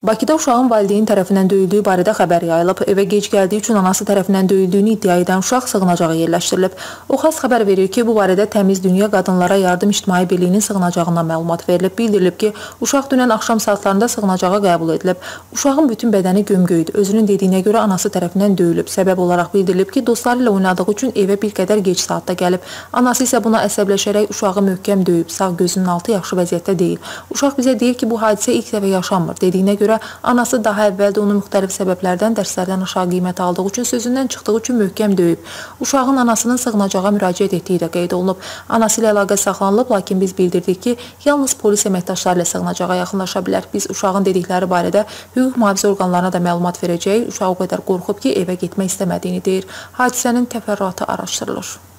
Bakıda uşağın valideyn tərəfindən döyüldüyü barədə xəbər yayılıb. Evə gec gəldiyi üçün anası tərəfindən döyüldüyünü iddia edən uşaq sığınacağa yerləşdirilib. Oxas xəbər verir ki, bu barədə Təmiz Dünya Qadınlara Yardım İctimai Birliyinin sığınacağından məlumat verilib. Bildirilib ki, uşaq dünən axşam saatlarında sığınacağa qəbul edilib. Uşağın bütün bədəni gömgöydü. Özünün dediyinə görə anası tərəfindən döyülüb. Səbəb olaraq bildirilib ki, dostları ilə oynadığı üçün evə bir qədər gec saatda gəlib. Anası isə buna əsəbləşərək uşağı möhkəm döyüb. Sağ gözünün altı yaxşı vəziyyətdə deyil. Uşaq bizə deyir ki, bu hadisə ilk dəfə yaşanmır. Dediyinə görə görə anası daha əvvəl də onu müxtəlif səbəblərdən dərslərdən aşağı qiymət aldığı üçün sözündən çıxdığı üçün möhkəm döyüb. Uşağın anasının sığınacağa müraciət etdiyi də qeyd olunub. Anası ilə əlaqə saxlanılıb, lakin biz bildirdik ki, yalnız polis əməkdaşları ilə sığınacağa yaxınlaşa bilər. Biz uşağın dedikləri barədə hüquq mühafizə orqanlarına da məlumat verəcəyik. Uşaq o qədər qorxub ki, evə getmək istəmədiyini deyir. Hadisənin təfərrüatı araşdırılır.